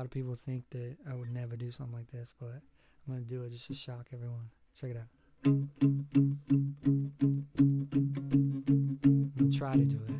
A lot of people think that I would never do something like this, but I'm gonna do it just to shock everyone. Check it out. I'm gonna try to do it.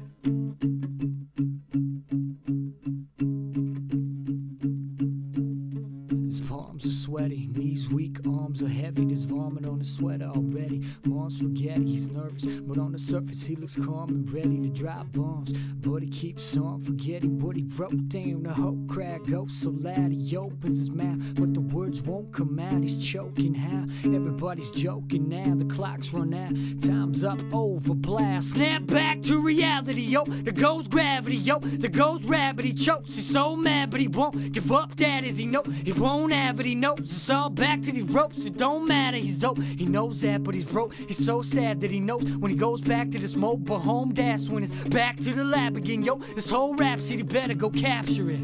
Palms are sweaty, knees weak, arms are heavy. There's vomit on his sweater already. Mom's spaghetti, he's nervous, but on the surface he looks calm and ready to drop bombs. But he keeps on forgetting what he wrote down. The whole crowd goes so loud he opens his mouth, but the words won't come out. He's choking how everybody's joking now. The clock's run out, time's up, over blast. Snap back to reality, yo. There goes gravity, yo. There goes rabbit, he chokes. He's so mad, but he won't give up. That is he know he won't have it. He knows it's all back to the ropes. It don't matter, he's dope. He knows that, but he's broke. He's so sad that he knows when he goes back to this mobile home. That's when it's back to the lab again, yo. This whole rap city better go capture it.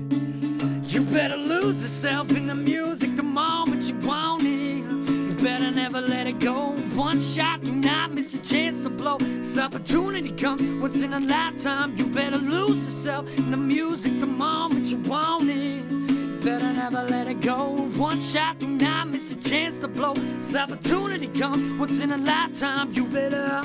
You better lose yourself in the music the moment you want never let it go. One shot, do not miss your chance to blow. This opportunity comes once in a lifetime. You better lose yourself in the music the moment you want it. You better never let it go. One shot, do not miss your chance to blow. This opportunity comes once in a lifetime. You better.